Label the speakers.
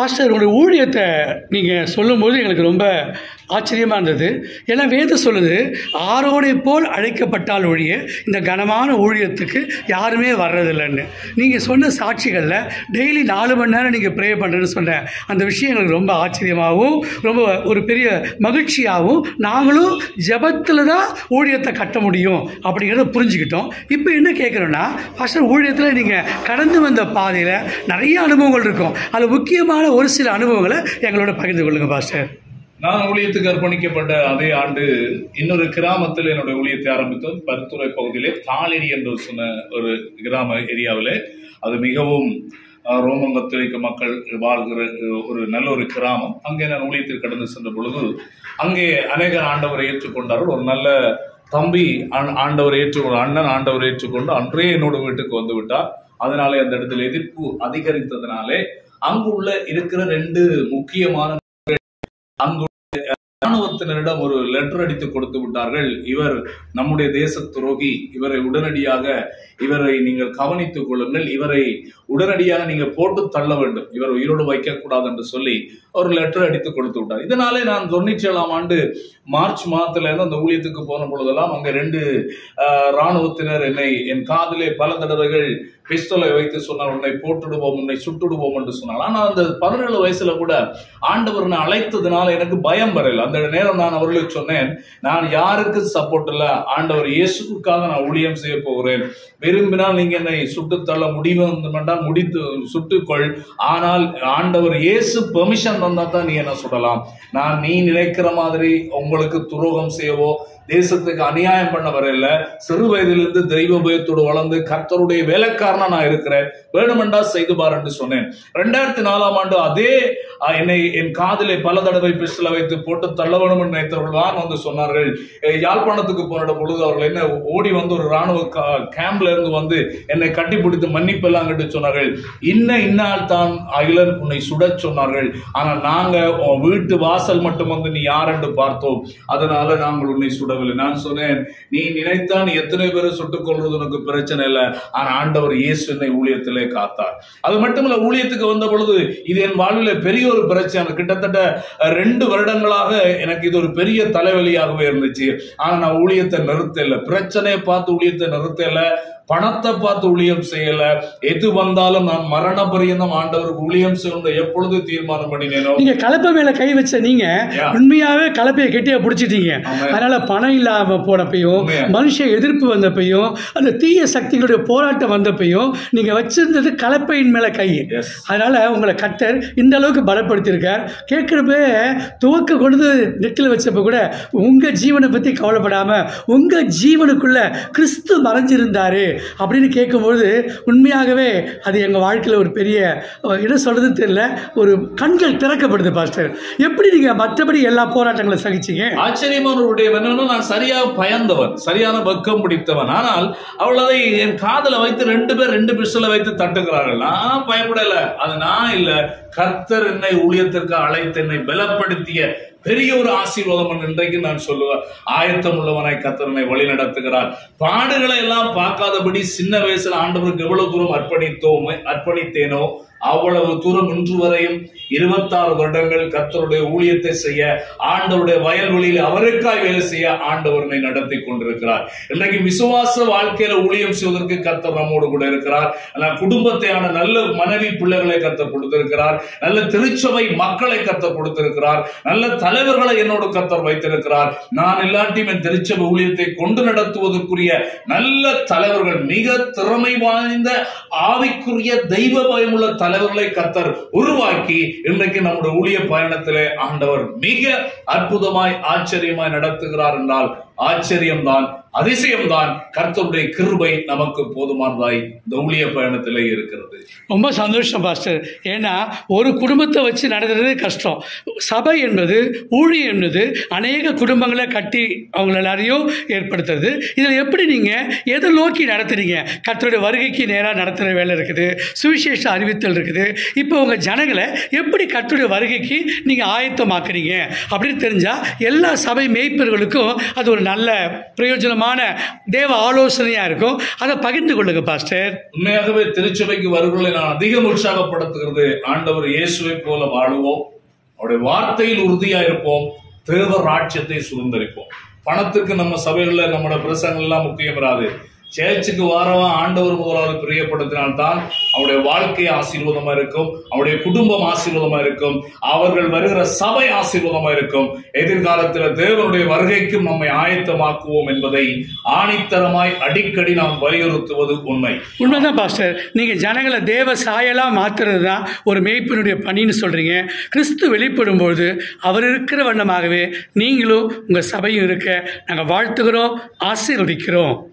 Speaker 1: Pastor உங்களுடைய ஊழியத்தை நீங்கள் சொல்லும்போது எங்களுக்கு ரொம்ப ஆச்சரியமாக இருந்தது. ஏன்னா வேதம் சொல்லுது ஆரோனை போல் அழைக்கப்பட்டால் ஒழிய இந்த கனமான ஊழியத்துக்கு யாருமே வர்றதில்லைன்னு. நீங்கள் சொன்ன சாட்சிகளில் டெய்லி நாலு மணி நேரம் நீங்கள் ப்ரே பண்ணுறேன்னு சொன்ன அந்த விஷயம் எங்களுக்கு ரொம்ப ஆச்சரியமாகவும் ரொம்ப ஒரு பெரிய மகிழ்ச்சியாகவும் நாங்களும் ஜெபத்தில் தான் ஊழியத்தை கட்ட முடியும் அப்படிங்கிறத புரிஞ்சுக்கிட்டோம். இப்போ என்ன கேட்குறோன்னா ஃபஸ்ட்டு ஊழியத்தில் நீங்கள் கடந்து வந்த பாதையில் நிறைய அனுபவங்கள் இருக்கும். அதில் முக்கியமான ஒரு சில அனுபவங்களை எங்களோட பகிர்ந்து கொள்ளுங்கள் பாஸ்டர்.
Speaker 2: நான் ஊழியத்துக்கு அர்ப்பணிக்கப்பட்ட அதே ஆண்டு இன்னொரு கிராமத்தில் என்னுடைய ஊழியத்தை ஆரம்பித்தோம். பருத்துறை பகுதியிலே தாளினி என்று சொன்ன ஒரு கிராம ஏரியாவில். அது மிகவும் அஹ், ரோமன் கத்தோலிக்க மக்கள் வாழ்கிற ஒரு நல்ல ஒரு கிராமம். அங்கே நான் ஊழியத்தில் கடந்து சென்ற பொழுது அங்கே அநேக ஆண்டவரை ஏற்றுக்கொண்டார்கள். ஒரு நல்ல தம்பி ஆண்- ஆண்டவரை ஏற்று அண்ணன் ஆண்டவரை ஏற்றுக்கொண்டு அன்றே என்னோட வீட்டுக்கு வந்து விட்டார். அதனாலே அந்த இடத்துல எதிர்ப்பு அதிகரித்ததுனாலே அங்குள்ள இருக்கிற ரெண்டு முக்கியமான அங்கு ராணுவத்தினரிடம் ஒரு லெட்டர் அடித்து கொடுத்து விட்டார்கள். இவர் நம்முடைய தேச துரோகி. இவரை உடனடியாக இவரை நீங்கள் கவனித்துக் கொள்ளுங்கள். இவரை உடனடியாக நீங்க போட்டு தள்ள வேண்டும். இவர் உயிரோடு வைக்கக்கூடாது என்று சொல்லி ஒரு லெட்டர் அடித்து கொடுத்து விட்டார். இதனாலே நான் தொண்ணூற்றி ஏழாம் ஆண்டு மார்ச் மாதத்துல இருந்து அந்த ஊழியத்துக்கு போன பொழுதெல்லாம் அங்க ரெண்டு ஆஹ், ராணுவத்தினர் என்னை என் காதிலே பல தடவைகள் பிஸ்டலை வைத்து சொன்னார் உன்னை போட்டுடுவோம் உன்னை சுட்டுடுவோம் என்று சொன்னார் ஆனால் அந்த பதினேழு வயசுல கூட ஆண்டவர் நான் அழைத்ததுனால எனக்கு பயம் வரல அந்த நேரம் நான் அவர்களுக்கு சொன்னேன் நான் யாருக்கு சப்போர்ட் இல்ல. ஆண்டவர் இயேசுக்காக நான் ஊழியம் செய்ய போகிறேன். விரும்பினால் நீங்க என்னை சுட்டுத்தள்ள முடிவு வேண்டாம் முடித்து சுட்டுக்கொள். ஆனால் ஆண்டவர் இயேசு பெர்மிஷன் தந்தா தான் நீ என்ன சொல்லலாம். நான் நீ நினைக்கிற மாதிரி உங்களுக்கு துரோகம் செய்யவோ தேசத்துக்கு அநியாயம் பண்ண வரையில. சிறு வயதிலிருந்து தெய்வ பயத்தோடு வளர்ந்து கர்த்தருடைய வேலைக்காரன் நான் இருக்கிறேன். வேணுமெண்டா செய்து பார் என்று சொன்னேன். ரெண்டாயிரத்தி நாலாம் ஆண்டு அதே என்னை என் காதலை பல தடவை பிஸ்டலை வைத்து போட்டு தள்ள வேணும் என்று நினைத்தவர்கள் தான் வந்து சொன்னார்கள்? யாழ்ப்பாணத்துக்கு போன பொழுது அவர்கள் என்ன ஓடி வந்து ஒரு ராணுவ கேம்ப்ல இருந்து வந்து என்னை கட்டிப்பிடித்து மன்னிப்பு எல்லாம் கேட்டு சொன்னார்கள். இன்ன இன்னால் தான் அகிலன் உன்னை சுட சொன்னார்கள். ஆனால் நாங்க வீட்டு வாசல் மட்டும் வந்து நீ யார் என்று பார்த்தோம். அதனால நாங்கள் உன்னை சுடவில்லை. நான் சொன்னேன் நீ நினைத்தான் எத்தனை பேரை சுட்டுக் கொள்வது உனக்கு பிரச்சனை இல்லை. ஆனால் ஆண்டவர் இயேசு என்னை ஊழியத்திலே காத்தார். அது மட்டுமல்ல ஊழியத்துக்கு வந்த பொழுது இது என் வாழ்வில பெரிய ஒரு பிரச்சனை. கிட்டத்தட்ட ரெண்டு வருடங்களாக எனக்கு இது ஒரு பெரிய தலைவலியாகவே இருந்துச்சு. ஆனா நான் ஊழியத்தை நிறுத்தல. பிரச்சனையை பார்த்து ஊழியத்தை நிறுத்தல. பணத்தை பார்த்து ஊழியம் செய்யல எது வந்தாலும் நான் மரண பரியந்தம் ஆண்டவருக்கு ஊழியம் செய்யணும் எப்பொழுது தீர்மானம் பண்ணினேனோ
Speaker 1: நீங்க கலப்பை மேல கை வச்ச நீங்க. உண்மையாவே கலப்பையை கெட்டியா பிடிச்சிட்டீங்க. அதனால பணம் இல்லாம போனப்பையும். மனுஷ எதிர்ப்பு வந்தப்பையும் அந்த தீய சக்திகளுடைய போராட்டம் வந்தப்பையும் நீங்க வச்சிருந்தது கலப்பையின் மேல கை. அதனால உங்களை கத்தர் இந்த அளவுக்கு பலப்படுத்தியிருக்கார் கேட்குறப்ப துவக்க கொண்டு நெட்டில் வச்சப்ப கூட உங்க ஜீவனை பத்தி கவலைப்படாம உங்க ஜீவனுக்குள்ள கிறிஸ்து மறைஞ்சிருந்தாரு அப்படின்னு கேட்கும்பொழுது உண்மையாகவே அது எங்கள் வாழ்க்கையில் ஒரு பெரிய என்ன சொல்கிறது தெரியல ஒரு கண்கள் திறக்கப்படுது பாஸ்டர் எப்படி நீங்கள் மற்றபடி எல்லா போராட்டங்களை சகிச்சீங்க?
Speaker 2: ஆச்சரியமானவருடைய என்னன்னா நான் சரியாக பயந்தவன் சரியான பக்கம் பிடித்தவன். ஆனால் அவள் அதை என் காதல வைத்து ரெண்டு பேர் ரெண்டு பிஸ்டலை வைத்து தட்டுகிறார்கள். நான் பயப்படலை. அது நான் இல்லை. கர்த்தர் என்னை ஊழியத்திற்கு அழைத்து என்னை பலப்படுத்திய பெரிய ஒரு ஆசீர்வாதம் இன்றைக்கு நான் சொல்லுவேன். ஆயத்தம் உள்ளவனாய் கத்தரனை வழி நடத்துகிறார். பாடுகளை எல்லாம் பார்க்காதபடி சின்ன வயசுல ஆண்டவருக்கு எவ்வளவு தூரம் அர்ப்பணித்தோம் அர்ப்பணித்தேனோ அவ்வளவு தூரம் இன்று வரையும் இருபத்தாறு வருடங்கள் கத்தருடைய ஊழியத்தை செய்ய ஆண்டவருடைய வயல்வெளியில் அவருக்காய் வேலை செய்ய ஆண்டவர் நடத்தி கொண்டிருக்கிறார். இன்றைக்கு விசுவாச வாழ்க்கையில ஊழியம் செய்வதற்கு கத்தர் நம்மோடு கூட இருக்கிறார். குடும்பத்தையான நல்ல மனைவி பிள்ளைகளை கர்த்தர் கொடுத்திருக்கிறார். நல்ல திருச்சபை மக்களை கத்த கொடுத்திருக்கிறார். நல்ல தலைவர்களை என்னோடு கத்தர் வைத்திருக்கிறார். நான் இல்லாட்டியும் என் திருச்சபை ஊழியத்தை கொண்டு நடத்துவதற்குரிய நல்ல தலைவர்கள் மிக திறமை வாய்ந்த ஆவிக்குரிய தெய்வ பயமுள்ள தலைவர்களை கத்தர் உருவாக்கி இன்றைக்கு நம்முடைய ஊழிய பயணத்திலே ஆண்டவர் மிக அற்புதமாய் ஆச்சரியமாய் நடத்துகிறார் என்றால் ஆச்சரியம்தான் அதிசயம்தான். கர்த்தருடைய கிருபை நமக்கு போதுமானதாய் இந்த ஊழிய பயணத்திலே இருக்கிறது.
Speaker 1: ரொம்ப சந்தோஷம் பாஸ்டர். ஏன்னா ஒரு குடும்பத்தை வச்சு நடத்துறது கஷ்டம். சபை என்பது ஊழியம் என்பது அநேக குடும்பங்களை கட்டி அவங்கள எல்லாரையும் ஏற்படுத்துறது. இதில் எப்படி நீங்கள் எதை நோக்கி நடத்துறீங்க? கர்த்தருடைய வருகைக்கு நேராக நடத்துகிற வேலை இருக்குது சுவிசேஷ அறிவித்தல் இருக்குது. இப்போ உங்கள் ஜனங்களை எப்படி கர்த்தருடைய வருகைக்கு நீங்கள் ஆயத்தமாக்குறீங்க? அப்படின்னு தெரிஞ்சால் எல்லா சபை மேய்ப்பர்களுக்கும் அது ஒரு நல்ல பிரயோஜனமான தேவ ஆலோசனையாக இருக்கும். அதை பகிர்ந்து கொள்ளுங்க பாஸ்டர்.
Speaker 2: உண்மையாகவே திருச்சபைக்கு வருவதை நான் அதிகம் உற்சாகப்படுத்துகிறது. ஆண்டவர் இயேசுவை போல வாழுவோம். அவருடைய வார்த்தையில் உறுதியா இருப்போம் தேவ ராட்சியத்தை சுதந்திரிப்போம். பணத்துக்கு நம்ம சபைகள்ல நம்மளோட பிரசங்கள் எல்லாம் முக்கியம் வராது. சேர்ச்சுக்கு வாரவன் ஆண்டவர் முதலாவது பிரியப்படுத்தினால்தான் அவருடைய வாழ்க்கை ஆசீர்வாதமா இருக்கும் அவருடைய குடும்பம் ஆசீர்வாதமா இருக்கும் அவர்கள் வருகிற சபை ஆசீர்வாதமா இருக்கும். எதிர்காலத்தில் தேவனுடைய வருகைக்கும் நம்மை ஆயத்தமாக்குவோம் என்பதை ஆணித்தரமாய் அடிக்கடி நாம் வலியுறுத்துவது உண்மை.
Speaker 1: உண்மைதான் பாஸ்டர். நீங்கள் ஜனங்களை தேவ சாயலா மாத்துறது தான் ஒரு மேய்ப்பினுடைய பணின்னு சொல்கிறீங்க கிறிஸ்து வெளிப்படும்பொழுது அவர் இருக்கிற வண்ணமாகவே நீங்களும் உங்கள் சபையும் இருக்க நாங்கள் வாழ்த்துகிறோம் ஆசீர்வதிக்கிறோம்.